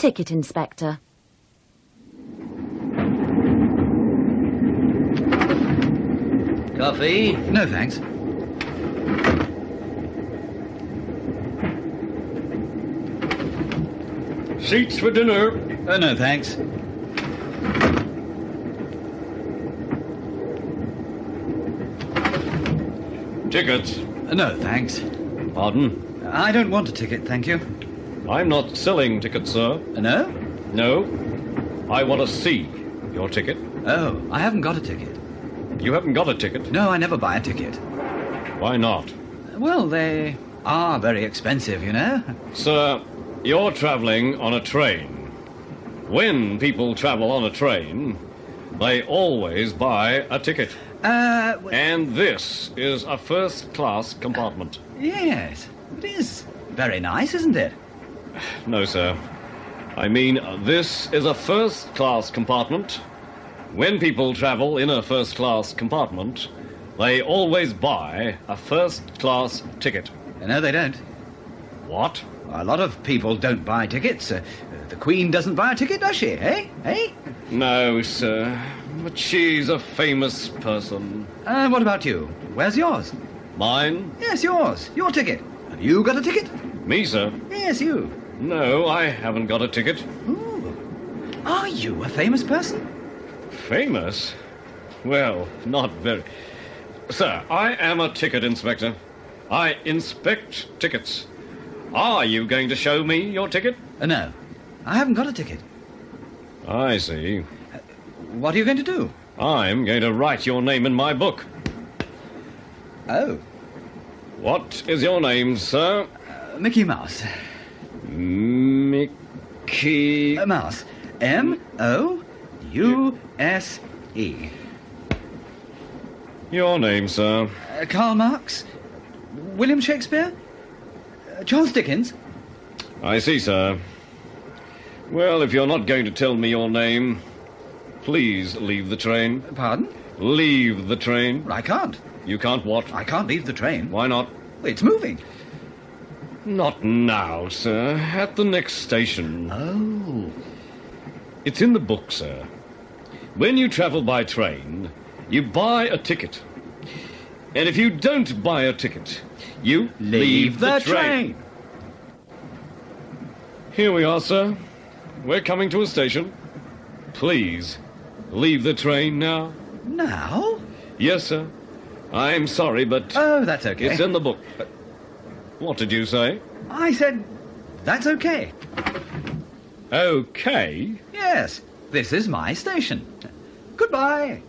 ticket inspector. Coffee? No, thanks. Seats for dinner. Uh, no, thanks. Tickets. Uh, no, thanks. Pardon? I don't want a ticket, thank you. I'm not selling tickets, sir. Uh, no? No. I want to see your ticket. Oh, I haven't got a ticket. You haven't got a ticket. No, I never buy a ticket. Why not? Well, they are very expensive, you know. Sir, you're traveling on a train. When people travel on a train, they always buy a ticket. Uh, w- And this is a first class compartment. yes, it is very nice, isn't it? No, sir. I mean, this is a first class compartment. When people travel in a first class compartment, they always buy a first class ticket. No, they don't. What? A lot of people don't buy tickets. Uh, the Queen doesn't buy a ticket, does she? Eh? Eh? No, sir. But she's a famous person. Uh, what about you? Where's yours? Mine? Yes, yours. Your ticket. Have you got a ticket? Me, sir? Yes, you. No, I haven't got a ticket. Ooh. Are you a famous person? Famous? Well, not very. Sir, I am a ticket inspector. I inspect tickets. Are you going to show me your ticket? Uh, no. I haven't got a ticket. I see. What are you going to do? I'm going to write your name in my book. Oh, What is your name, sir? uh, Mickey Mouse. Mickey. Uh, Mouse. M O U S E. Your name, sir. Uh, Karl Marx? William Shakespeare? Uh, Charles Dickens? I see, sir. Well, if you're not going to tell me your name, please leave the train. Pardon? Leave the train. I can't. You can't what? I can't leave the train. Why not? It's moving. Not now, sir. At the next station. Oh. It's in the book, sir. When you travel by train, you buy a ticket. And if you don't buy a ticket, you leave, the, train. Here we are, sir. We're coming to a station. Please, leave the train now. Now? Yes, sir. I'm sorry, but Oh, that's okay. it's in the book. Uh, what did you say? I said, that's okay. Okay? Yes, this is my station. Goodbye.